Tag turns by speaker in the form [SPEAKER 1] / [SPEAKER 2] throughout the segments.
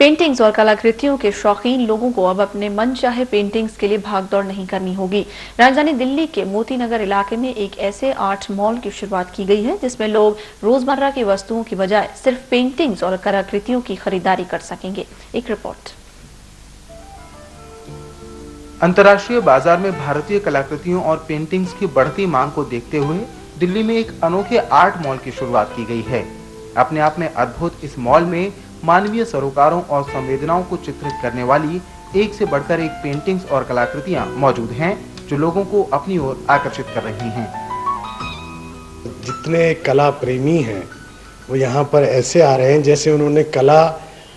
[SPEAKER 1] Paintings और कलाकृतियों के शौकीन लोगों को अब अपने मन चाहे पेंटिंग्स के लिए भागदौड़ नहीं करनी होगी। राजधानी दिल्ली के मोती नगर इलाके में एक ऐसे आर्ट मॉल की शुरुआत की गई है, जिसमें लोग रोज़मर्रा की वस्तुओं की बजाय सिर्फ़ पेंटिंग्स और कलाकृतियों की खरीदारी कर सकेंगे। एक रिपोर्ट
[SPEAKER 2] अंतर्राष्ट्रीय बाज़ार में भारतीय कलाकृतियों और पेंटिंग्स की बढ़ती मांग को देखते हुए दिल्ली में एक अनोखे आर्ट मॉल की शुरुआत की गई है। अपने आप में अद्भुत इस मॉल में मानवीय सरोकारों और संवेदनाओं को चित्रित करने वाली एक से बढ़कर एक पेंटिंग्स और कलाकृतियाँ मौजूद हैं, जो लोगों को अपनी ओर आकर्षित कर रही हैं।
[SPEAKER 3] जितने कला प्रेमी हैं, वो यहाँ पर ऐसे आ रहे हैं जैसे उन्होंने कला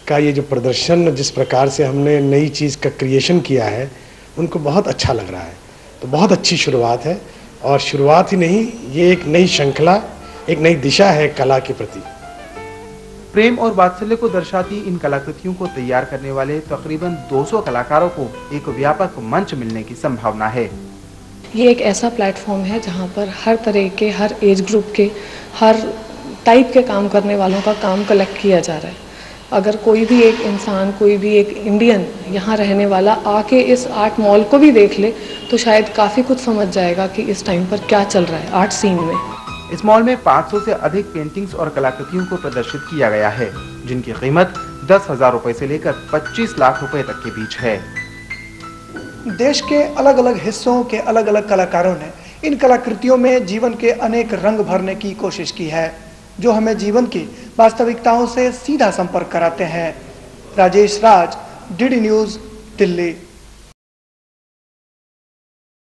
[SPEAKER 3] का ये जो प्रदर्शन जिस प्रकार से हमने नई चीज़ का क्रिएशन किया है, उनको बहुत अच्छा लग रहा है। तो बहुत अच्छी शुरुआत है, और शुरुआत ही नहीं, ये एक नई श्रृंखला, एक नई दिशा है कला के प्रति।
[SPEAKER 2] प्रेम और वात्सल्य को दर्शाती इन कलाकृतियों को तैयार करने वाले तकरीबन 200 कलाकारों को एक व्यापक मंच मिलने की संभावना है।
[SPEAKER 4] ये एक ऐसा प्लेटफॉर्म है जहाँ पर हर तरह के, हर एज ग्रुप के, हर टाइप के काम करने वालों का काम कलेक्ट किया जा रहा है। अगर कोई भी एक इंसान, कोई भी एक इंडियन यहाँ रहने वाला आके इस आर्ट मॉल को भी देख ले तो शायद काफ़ी कुछ समझ जाएगा कि इस टाइम पर क्या चल रहा है आर्ट सीन में।
[SPEAKER 2] इस मॉल में 500 से अधिक पेंटिंग्स और कलाकृतियों को प्रदर्शित किया गया है, जिनकी कीमत दस हज़ार रूपए ऐसी लेकर 25 लाख रुपए तक के बीच है।
[SPEAKER 5] देश के अलग अलग हिस्सों के अलग अलग कलाकारों ने इन कलाकृतियों में जीवन के अनेक रंग भरने की कोशिश की है, जो हमें जीवन की वास्तविकताओं से सीधा संपर्क कराते हैं। Rajesh Raj D news, Delhi.